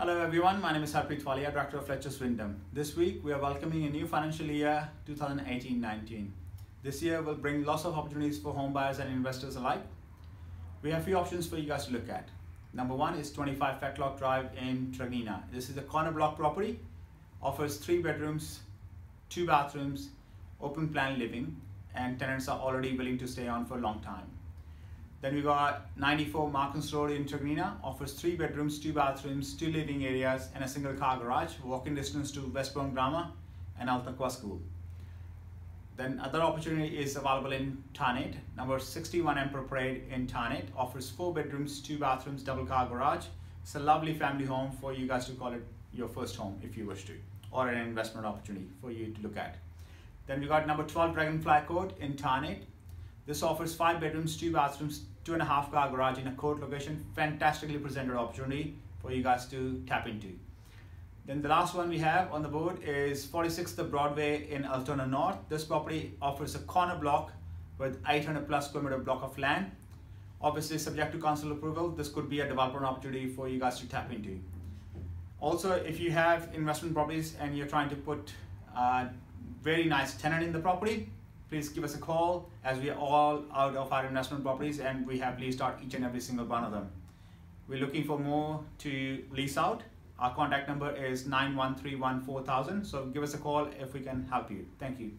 Hello everyone, my name is Harpreet Walia, Director of Fletcher Wyndham. This week we are welcoming a new financial year 2018-19. This year will bring lots of opportunities for home buyers and investors alike. We have a few options for you guys to look at. Number one is 25 Fetlock Drive in Truganina. This is a corner block property, offers three bedrooms, two bathrooms, open plan living, and tenants are already willing to stay on for a long time. Then we got 94 Marquands Road in Truganina, offers three bedrooms, two bathrooms, two living areas, and a single car garage, walking distance to Westbourne Grammar and Al-Taqwa School. Then other opportunity is available in Tarneit, number 61 Emperor Parade in Tarneit, offers four bedrooms, two bathrooms, double car garage. It's a lovely family home for you guys to call it your first home if you wish to, or an investment opportunity for you to look at. Then we got number 12 Dragonfly Court in Tarneit. This offers five bedrooms, two bathrooms, two and a half car garage in a court location. Fantastically presented opportunity for you guys to tap into. Then the last one we have on the board is 46th the Broadway in Altona North. This property offers a corner block with 800 plus square meter block of land. Obviously subject to council approval, this could be a development opportunity for you guys to tap into. Also, if you have investment properties and you're trying to put a very nice tenant in the property, please give us a call as we are all out of our investment properties and we have leased out each and every single one of them. We're looking for more to lease out. Our contact number is 91314000. So give us a call if we can help you. Thank you.